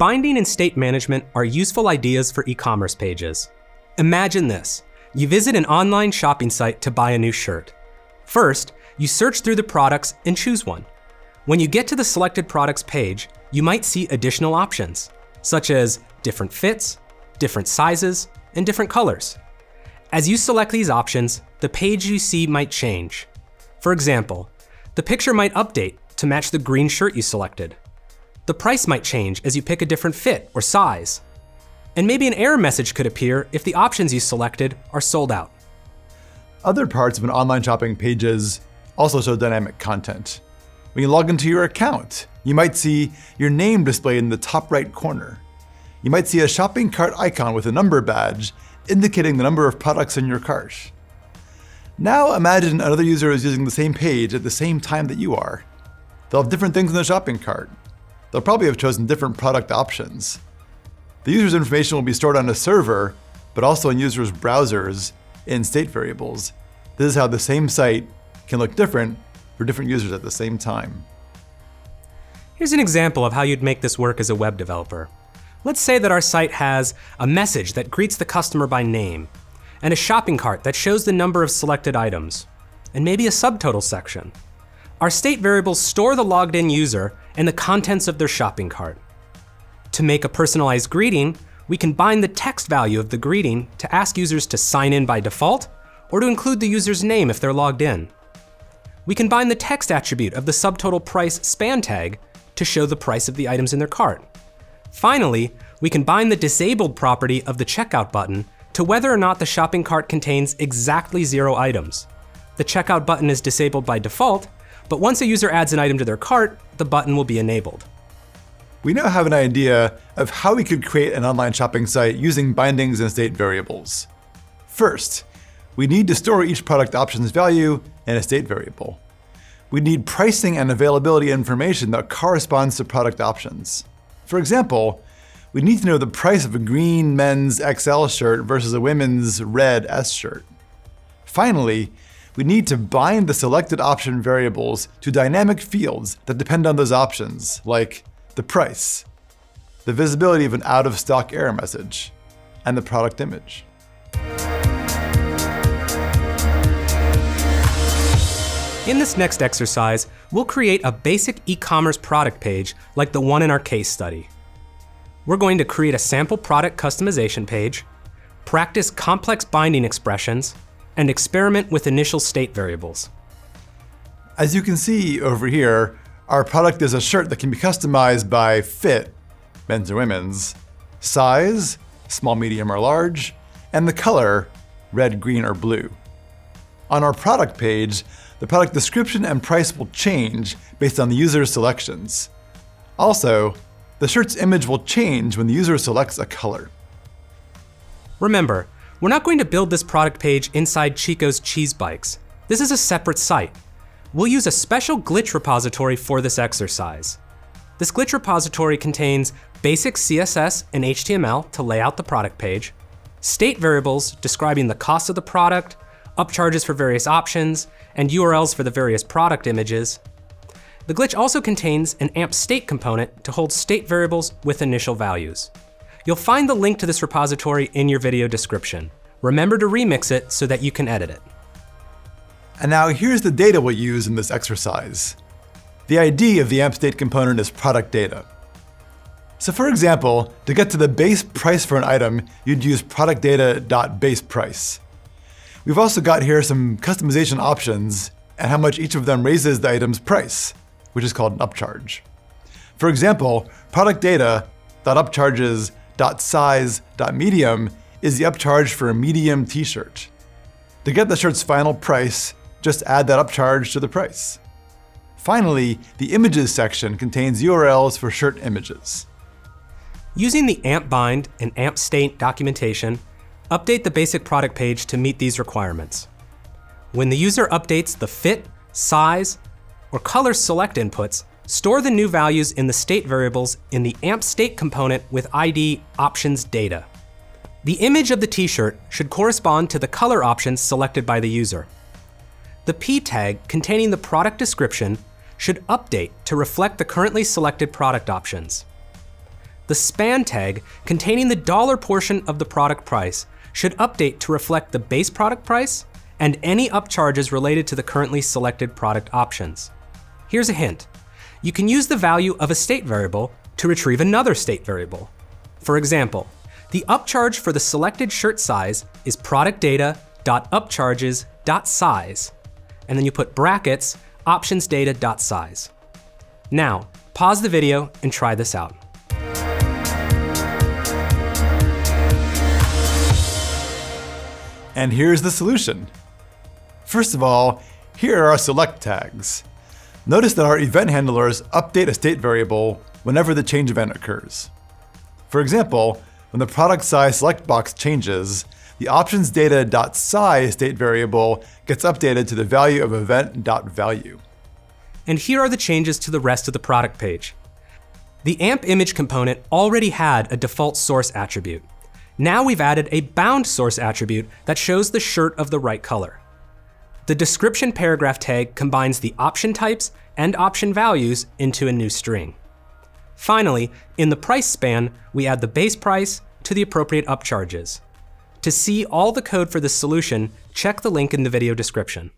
Binding and state management are useful ideas for e-commerce pages. Imagine this. You visit an online shopping site to buy a new shirt. First, you search through the products and choose one. When you get to the selected products page, you might see additional options, such as different fits, different sizes, and different colors. As you select these options, the page you see might change. For example, the picture might update to match the green shirt you selected. The price might change as you pick a different fit or size. And maybe an error message could appear if the options you selected are sold out. Other parts of an online shopping pages also show dynamic content. When you log into your account, you might see your name displayed in the top right corner. You might see a shopping cart icon with a number badge indicating the number of products in your cart. Now imagine another user is using the same page at the same time that you are. They'll have different things in the shopping cart. They'll probably have chosen different product options. The user's information will be stored on a server, but also in users' browsers in state variables. This is how the same site can look different for different users at the same time. Here's an example of how you'd make this work as a web developer. Let's say that our site has a message that greets the customer by name, and a shopping cart that shows the number of selected items, and maybe a subtotal section. Our state variables store the logged in user and the contents of their shopping cart. To make a personalized greeting, we can bind the text value of the greeting to ask users to sign in by default or to include the user's name if they're logged in. We can bind the text attribute of the subtotal price span tag to show the price of the items in their cart. Finally, we can bind the disabled property of the checkout button to whether or not the shopping cart contains exactly zero items. The checkout button is disabled by default, but once a user adds an item to their cart, the button will be enabled. We now have an idea of how we could create an online shopping site using bindings and state variables. First, we need to store each product option's value in a state variable. We need pricing and availability information that corresponds to product options. For example, we need to know the price of a green men's XL shirt versus a women's red S shirt. Finally, we need to bind the selected option variables to dynamic fields that depend on those options, like the price, the visibility of an out-of-stock error message, and the product image. In this next exercise, we'll create a basic e-commerce product page like the one in our case study. We're going to create a sample product customization page, practice complex binding expressions, and experiment with initial state variables. As you can see over here, our product is a shirt that can be customized by fit, men's or women's, size, small, medium, or large, and the color, red, green, or blue. On our product page, the product description and price will change based on the user's selections. Also, the shirt's image will change when the user selects a color. Remember, we're not going to build this product page inside Chico's Cheese Bikes. This is a separate site. We'll use a special glitch repository for this exercise. This glitch repository contains basic CSS and HTML to lay out the product page, state variables describing the cost of the product, upcharges for various options, and URLs for the various product images, the glitch also contains an amp state component to hold state variables with initial values. You'll find the link to this repository in your video description. Remember to remix it so that you can edit it. And now here's the data we'll use in this exercise. The ID of the amp state component is product data. So for example, to get to the base price for an item, you'd use product data.baseprice. We've also got here some customization options and how much each of them raises the item's price which is called an upcharge. For example, product data.upcharges.size.medium is the upcharge for a medium t-shirt. To get the shirt's final price, just add that upcharge to the price. Finally, the images section contains URLs for shirt images. Using the AMP bind and AMP state documentation, update the basic product page to meet these requirements. When the user updates the fit, size, or color select inputs, store the new values in the state variables in the AMP state component with ID options data. The image of the t-shirt should correspond to the color options selected by the user. The P tag containing the product description should update to reflect the currently selected product options. the span tag containing the dollar portion of the product price should update to reflect the base product price and any upcharges related to the currently selected product options. Here's a hint. You can use the value of a state variable to retrieve another state variable. For example, the upcharge for the selected shirt size is productdata.upcharges.size, and then you put brackets optionsdata.size. Now, pause the video and try this out. And here's the solution. First of all, here are our select tags. Notice that our event handlers update a state variable whenever the change event occurs. For example, when the product size select box changes, the options optionsdata.size state variable gets updated to the value of event.value. And here are the changes to the rest of the product page. The AMP image component already had a default source attribute. Now we've added a bound source attribute that shows the shirt of the right color. The description paragraph tag combines the option types and option values into a new string. Finally, in the price span, we add the base price to the appropriate upcharges. To see all the code for this solution, check the link in the video description.